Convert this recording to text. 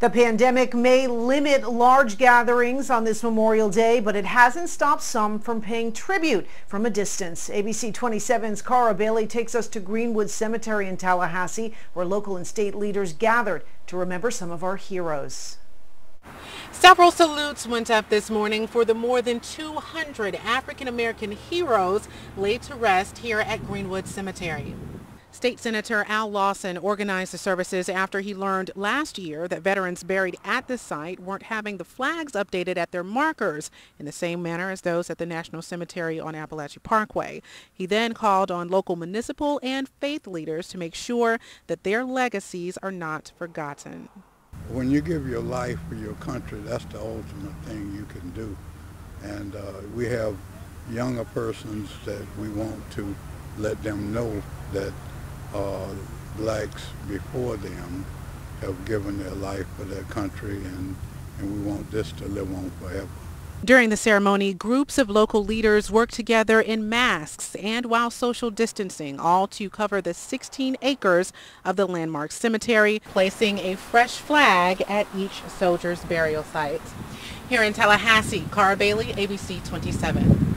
The pandemic may limit large gatherings on this Memorial Day, but it hasn't stopped some from paying tribute from a distance. ABC 27's Cara Bailey takes us to Greenwood Cemetery in Tallahassee, where local and state leaders gathered to remember some of our heroes. Several salutes went up this morning for the more than 200 African American heroes laid to rest here at Greenwood Cemetery. State Senator Al Lawson organized the services after he learned last year that veterans buried at the site weren't having the flags updated at their markers in the same manner as those at the National Cemetery on Apalachee Parkway. He then called on local municipal and faith leaders to make sure that their legacies are not forgotten. When you give your life for your country, that's the ultimate thing you can do. And uh, we have younger persons that we want to let them know that uh, blacks before them have given their life for their country and, and we want this to live on forever. During the ceremony, groups of local leaders worked together in masks and while social distancing, all to cover the 16 acres of the landmark cemetery, placing a fresh flag at each soldier's burial site. Here in Tallahassee, Cara Bailey, ABC 27.